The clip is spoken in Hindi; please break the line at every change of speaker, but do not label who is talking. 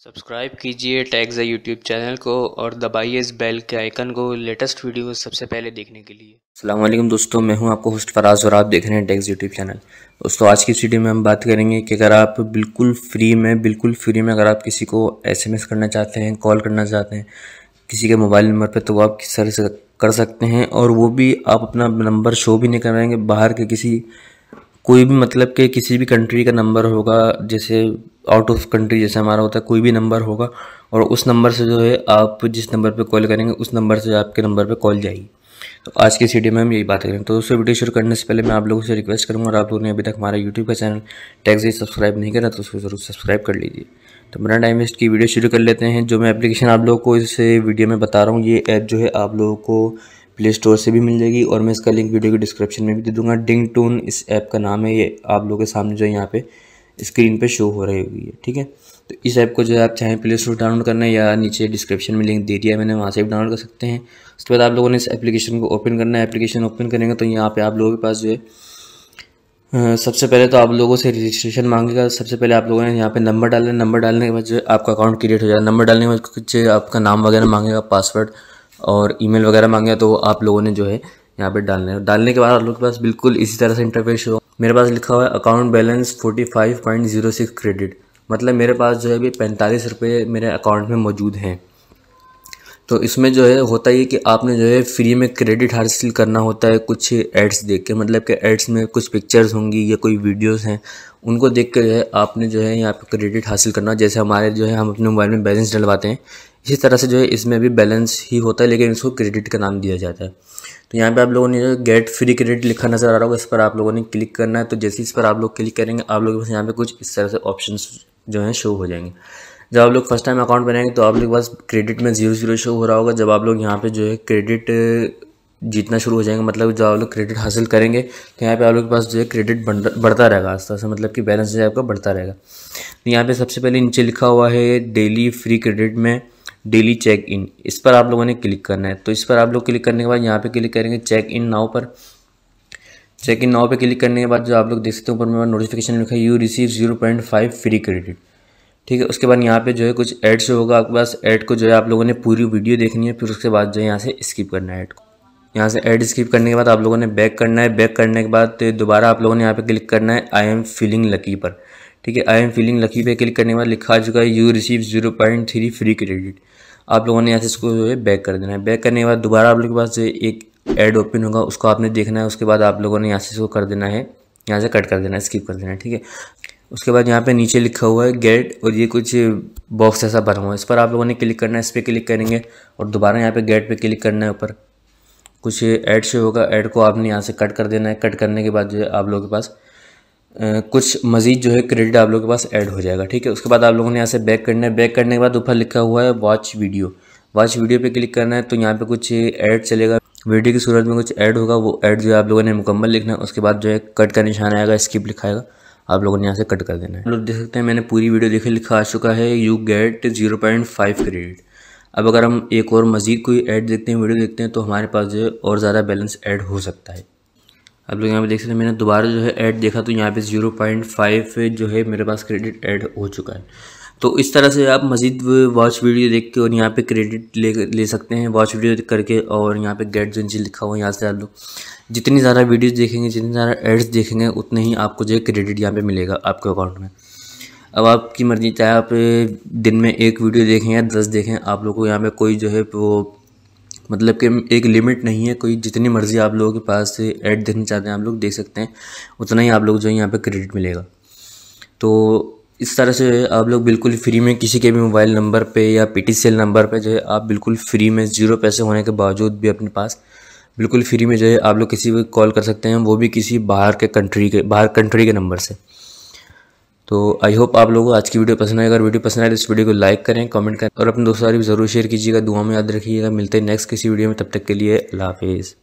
सब्सक्राइब कीजिए टैग्स यूट्यूब चैनल को और दबाइए इस बेल के आइकन को लेटेस्ट वीडियो सबसे पहले देखने के लिए।
अल्लाम दोस्तों, मैं हूँ आपको होस्ट फराज और आप देख रहे हैं टैग्स यूट्यूब चैनल। दोस्तों, आज की इस वीडियो में हम बात करेंगे कि अगर आप बिल्कुल फ्री में, बिल्कुल फ्री में अगर आप किसी को एसएमएस करना चाहते हैं, कॉल करना चाहते हैं, किसी के मोबाइल नंबर पर तो वो आप किस तरह से कर सकते हैं और वो भी आप अपना नंबर शो भी नहीं कराएँगे बाहर के किसी कोई भी मतलब के किसी भी कंट्री का नंबर होगा, जैसे आउट ऑफ़ कंट्री जैसे हमारा होता है, कोई भी नंबर होगा, और उस नंबर से जो है आप जिस नंबर पे कॉल करेंगे, उस नंबर से आपके नंबर पे कॉल जाएगी। तो आज की वीडियो में हम यही बात करेंगे। तो दोस्तों वीडियो शुरू करने से पहले मैं आप लोगों से रिक्वेस्ट करूँगा, और आप लोगों ने अभी तक हमारा यूट्यूब का चैनल टैक्सी सब्सक्राइब नहीं करा तो उसको ज़रूर सब्सक्राइब कर लीजिए। तो मेरा टाइम वेस्ट की वीडियो शुरू कर लेते हैं, जो मैं एप्लीकेशन आप लोगों को इस वीडियो में बता रहा हूँ, ये ऐप जो है आप लोगों को प्ले स्टोर से भी मिल जाएगी और मैं इसका लिंक वीडियो की डिस्क्रिप्शन में भी दे दूँगा। डिंग टून इस ऐप का नाम है, ये आप लोगों के सामने जो है यहाँ पे स्क्रीन पे शो हो रही हुई है ठीक है? तो इस ऐप को जो है आप चाहें प्ले स्टोर डाउनलोड करना है या नीचे डिस्क्रिप्शन में लिंक दे दिया है मैंने, वहाँ से भी डाउनलोड कर सकते हैं। उसके बाद आप लोगों ने इस एप्लीकेशन को ओपन करना है। एप्लीकेशन ओपन करेंगे तो यहाँ पर आप लोगों के पास जो है सबसे पहले तो आप लोगों से रजिस्ट्रेशन मांगेगा। सबसे पहले आप लोगों ने यहाँ पे नंबर डालना नंबर डालने के बाद जो आपका अकाउंट क्रिएट हो जाएगा। नंबर डालने के बाद कुछ आपका नाम वगैरह मांगेगा, पासवर्ड। और ईमेल वगैरह मांगे तो आप लोगों ने जो है यहाँ पे डालने है। डालने के बाद आप लोग के पास बिल्कुल इसी तरह से इंटरफेस हो मेरे पास लिखा हुआ है account balance forty five point zero six credit मतलब मेरे पास जो है अभी पैंतालीस रुपये मेरे अकाउंट में मौजूद हैं। तो इसमें जो है होता है कि आपने जो है फ्री में क्रेडिट हासिल करना होता है, कुछ एड्स देख के। मतलब कि एड्स में कुछ पिक्चर्स होंगी या कोई वीडियोस हैं, उनको देख कर जो है आपने जो है यहाँ पे क्रेडिट हासिल करना। जैसे हमारे जो है हम अपने मोबाइल में बैलेंस डलवाते हैं इसी तरह से जो है इसमें भी बैलेंस ही होता है, लेकिन इसको क्रेडिट का नाम दिया जाता है। तो यहाँ पे आप लोगों ने जो गेट फ्री क्रेडिट लिखा नज़र आ रहा होगा, इस पर आप लोगों ने क्लिक करना है। तो जैसे इस पर आप लोग क्लिक करेंगे, आप लोगों के पास यहाँ पे कुछ इस तरह से ऑप्शन जो हैं शो हो जाएँगे। जब आप लोग फ़र्स्ट टाइम अकाउंट बनाएँगे तो आप लोग के पास क्रेडिट में ज़ीरो ज़ीरो शो हो रहा होगा। जब आप लोग यहाँ पे जो है क्रेडिट जीतना शुरू हो जाएँगे मतलब जब आप लोग क्रेडिट हासिल करेंगे तो यहाँ पे आप लोग के पास जो है क्रेडिट बढ़ता रहेगा। आस्ता से मतलब कि बैलेंस जो है आपका बढ़ता रहेगा। तो यहाँ पे सबसे पहले नीचे लिखा हुआ है डेली फ्री क्रेडिट में। डेली चेक इन इस पर आप लोगों ने क्लिक करना है। तो इस पर आप लोग क्लिक करने के बाद यहाँ पे क्लिक करेंगे चेक इन नाव पर। चेक इन नाव पे क्लिक करने के बाद जो आप लोग देख सकते हो, ऊपर में नोटिफिकेशन लिखा है you receive zero point five free credit ठीक है, उसके बाद यहाँ पे जो है कुछ एड से होगा। आपके पास ऐड को जो है आप लोगों ने पूरी वीडियो देखनी है, फिर उसके बाद जो है यहाँ से स्किप करना है ऐड को। यहाँ से ऐड स्किप करने के बाद आप लोगों ने बैक करना है। बैक करने के बाद दोबारा आप लोगों ने यहाँ पे क्लिक करना है आई एम फीलिंग लकी पर। ठीक है आई एम फीलिंग लकी पे क्लिक करने के बाद लिखा चुका है you receive zero point three free credit आप लोगों ने यहाँ से इसको जो है बैक कर देना है। बैक करने के बाद दोबारा आप लोगों के पास एक एड ओपन होगा, उसको आपने देखना है, उसके बाद आप लोगों ने यहाँ से इसको कर देना है, यहाँ से कट कर देना है स्किप कर देना है, ठीक है। उसके बाद यहाँ पे नीचे लिखा हुआ है गेट और ये कुछ बॉक्स ऐसा बना हुआ है। इस पर आप लोगों ने क्लिक करना है, इस पर क्लिक करेंगे और दोबारा यहाँ पे गेट पे क्लिक करना है ऊपर। कुछ ऐड से होगा ऐड को आपने यहाँ से कट कर देना है। कट करने के बाद जो है आप लोगों के पास कुछ मज़ीद जो है क्रेडिट आप लोगों के पास ऐड हो जाएगा, ठीक है? उसके बाद आप लोगों ने यहाँ से बैक करना है। बैक करने के बाद ऊपर लिखा हुआ है वॉच वीडियो वॉच वीडियो पे क्लिक करना है तो यहाँ पे कुछ ऐड चलेगा। वीडियो की सूरत में कुछ ऐड होगा, वो ऐड जो है आप लोगों ने मुकम्मल लिखना है। उसके बाद जो है कट का निशान आएगा स्किप लिखाएगा। आप लोगों ने यहाँ से कट कर देना है। आप लोग देख सकते हैं, मैंने पूरी वीडियो देखे, लिखा आ चुका है you get zero point five credit अब अगर हम एक और मज़ीद कोई ऐड देखते हैं वीडियो देखते हैं तो हमारे पास जो है और ज़्यादा बैलेंस ऐड हो सकता है। आप लोग यहाँ पे देख सकते हैं, मैंने दोबारा जो है ऐड देखा तो यहाँ पे ज़ीरो पॉइंट फाइव जो है मेरे पास क्रेडिट ऐड हो चुका है। तो इस तरह से आप मज़ीद वॉच वीडियो देख के और यहाँ पे क्रेडिट ले ले सकते हैं वॉच वीडियो करके और यहाँ पे गेट जो नीचे लिखा हुआ है यहाँ से आप लोग जितनी ज़्यादा वीडियोस देखेंगे, जितनी ज़्यादा एड्स देखेंगे, उतने ही आपको जो है क्रेडिट यहाँ पर मिलेगा आपके अकाउंट में। अब आपकी मर्ज़ी, चाहे आप दिन में एक वीडियो देखें या दस देखें, आप लोग को यहाँ पर कोई जो है वो मतलब कि एक लिमिट नहीं है, कोई जितनी मर्ज़ी आप लोगों के पास ऐड देखना चाहते हैं, आप लोग देख सकते हैं, उतना ही आप लोग जो है यहाँ पर क्रेडिट मिलेगा। तो इस तरह से आप लोग बिल्कुल फ्री में किसी के भी मोबाइल नंबर पे या पीटीसीएल नंबर पे जो है आप बिल्कुल फ्री में ज़ीरो पैसे होने के बावजूद भी अपने पास बिल्कुल फ्री में जो है आप लोग किसी को कॉल कर सकते हैं, वो भी किसी बाहर के कंट्री के, बाहर कंट्री के नंबर से। तो आई होप आप लोगों को आज की वीडियो पसंद आए अगर वीडियो पसंद आए तो इस वीडियो को लाइक करें कमेंट करें और अपने दोस्तों भी ज़रूर शेयर कीजिएगा। दुआ में याद रखिएगा। मिलते हैं नेक्स्ट किसी वीडियो में। तब तक के लिए अल्लाह हाफिज़।